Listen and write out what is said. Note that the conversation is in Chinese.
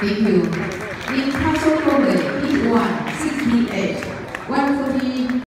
Thank you. In Castle Road, P1.